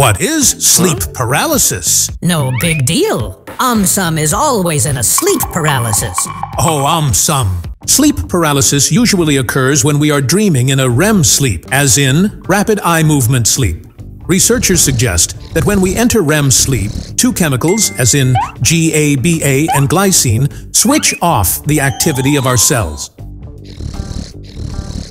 What is sleep paralysis? No big deal. AumSum is always in a sleep paralysis. Oh, um, some. Sleep paralysis usually occurs when we are dreaming in a REM sleep, as in rapid eye movement sleep. Researchers suggest that when we enter REM sleep, two chemicals, as in GABA and glycine, switch off the activity of our cells.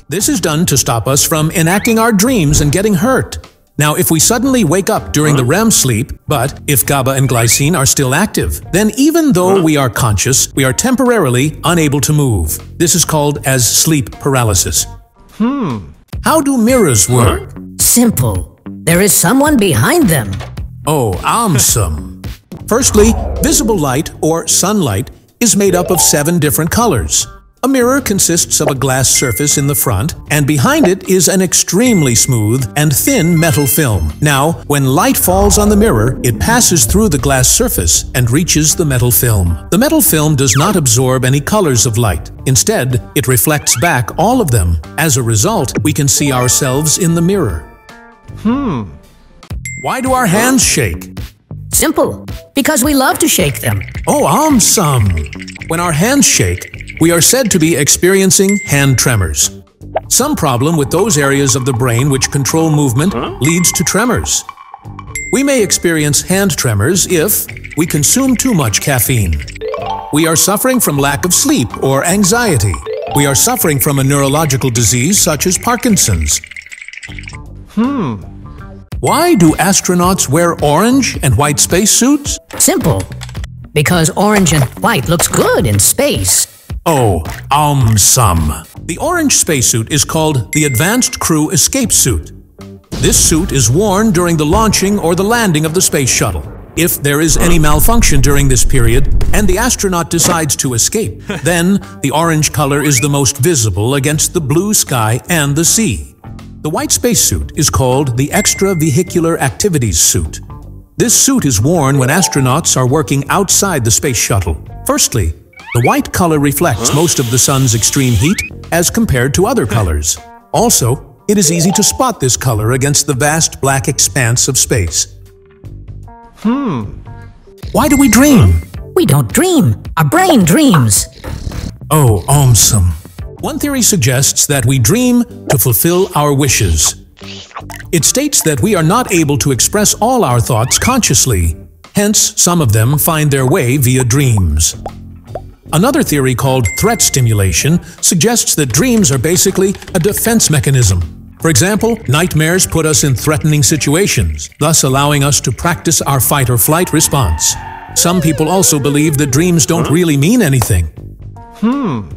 This is done to stop us from enacting our dreams and getting hurt. Now, if we suddenly wake up during the REM sleep, but if GABA and glycine are still active, then even though we are conscious, we are temporarily unable to move. This is called as sleep paralysis. Hmm. How do mirrors work? Simple. There is someone behind them. Oh, AumSum. Firstly, visible light or sunlight is made up of seven different colors. A mirror consists of a glass surface in the front, and behind it is an extremely smooth and thin metal film. Now, when light falls on the mirror, it passes through the glass surface and reaches the metal film. The metal film does not absorb any colors of light. Instead, it reflects back all of them. As a result, we can see ourselves in the mirror. Hmm. Why do our hands shake? Simple. Because we love to shake them. Oh, AumSum! When our hands shake, we are said to be experiencing hand tremors. Some problem with those areas of the brain which control movement leads to tremors. We may experience hand tremors if we consume too much caffeine. We are suffering from lack of sleep or anxiety. We are suffering from a neurological disease such as Parkinson's. Hmm. Why do astronauts wear orange and white spacesuits? Simple. Because orange and white looks good in space. Oh, um, some. The orange spacesuit is called the Advanced Crew Escape Suit. This suit is worn during the launching or the landing of the space shuttle. If there is any malfunction during this period and the astronaut decides to escape, then the orange color is the most visible against the blue sky and the sea. The white spacesuit is called the Extravehicular Activities Suit. This suit is worn when astronauts are working outside the space shuttle. Firstly, the white color reflects most of the sun's extreme heat as compared to other colors. Also, it is easy to spot this color against the vast black expanse of space. Hmm. Why do we dream? We don't dream. Our brain dreams. Oh, AumSum. One theory suggests that we dream to fulfill our wishes. It states that we are not able to express all our thoughts consciously. Hence, some of them find their way via dreams. Another theory called threat simulation suggests that dreams are basically a defense mechanism. For example, nightmares put us in threatening situations, thus allowing us to practice our fight or flight response. Some people also believe that dreams don't really mean anything. Hmm.